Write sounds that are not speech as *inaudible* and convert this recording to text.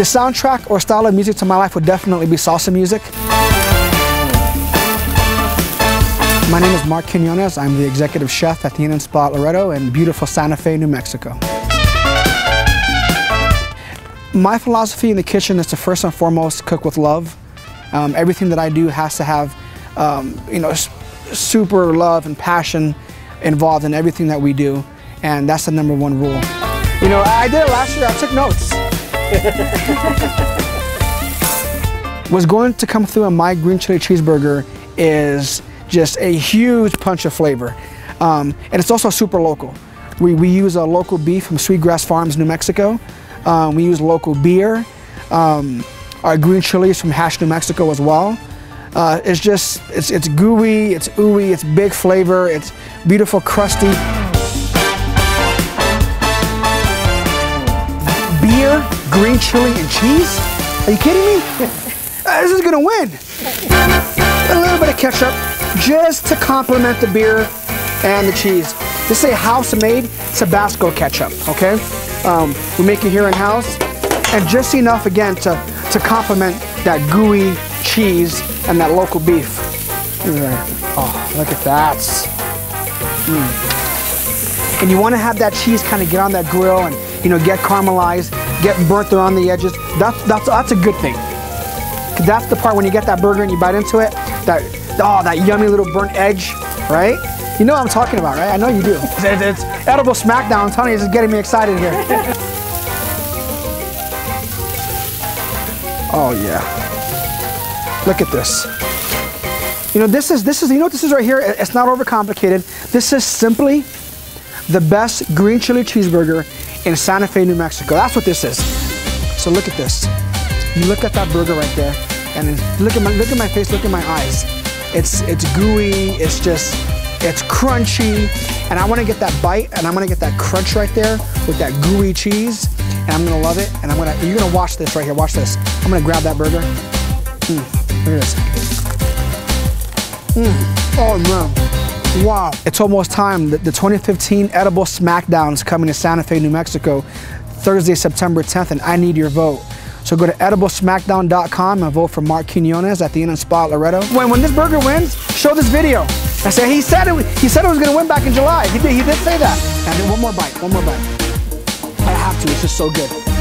The soundtrack or style of music to my life would definitely be salsa music. My name is Marc Quiñones. I'm the executive chef at the Inn and Spa Loretto in beautiful Santa Fe, New Mexico. My philosophy in the kitchen is to first and foremost cook with love. Um, everything that I do has to have, um, you know, super love and passion involved in everything that we do, and that's the number one rule. You know, I did it last year. I took notes. What's going to come through in my green chili cheeseburger is just a huge punch of flavor, um, and it's also super local. We, we use a local beef from Sweetgrass Farms, New Mexico. Um, we use local beer. Um, our green chilies from Hatch, New Mexico as well. Uh, it's just, it's, it's gooey, it's ooey, it's big flavor, it's beautiful, crusty. Beer, green chili, and cheese? Are you kidding me? *laughs* this is gonna win. A little bit of ketchup, just to complement the beer and the cheese. This is a house-made Tabasco ketchup, okay? Um, we make it here in house, and just enough again to, to complement that gooey cheese and that local beef. Oh, look at that. Mm. And you want to have that cheese kind of get on that grill and you know get caramelized, get burnt around the edges. That's that's that's a good thing. That's the part when you get that burger and you bite into it. That oh that yummy little burnt edge, right? You know what I'm talking about, right? I know you do. *laughs* It's, it's edible smackdown. I'm telling you, it's getting me excited here. *laughs* oh yeah. Look at this. You know, this is, this is, you know what this is right here? It's not overcomplicated. This is simply the best green chili cheeseburger in Santa Fe, New Mexico. That's what this is. So look at this. You look at that burger right there, and look at my look at my face, look at my eyes. It's it's gooey. It's just it's crunchy, and I want to get that bite, and I'm gonna get that crunch right there with that gooey cheese, and I'm gonna love it. And I'm gonna you're gonna watch this right here. Watch this. I'm gonna grab that burger. Mm, look at this. Mm. Oh man. Wow. It's almost time. The, the 2015 Edible Smackdowns coming to Santa Fe, New Mexico, Thursday, September 10th, and I need your vote. So go to ediblesmackdown.com and vote for Marc Quiñones at the Inn and Spa Loretto. When, when this burger wins, show this video. I say he said it. He said it was going to win back in July. He did. He did say that. And one more bite. One more bite. I have to. It's just so good.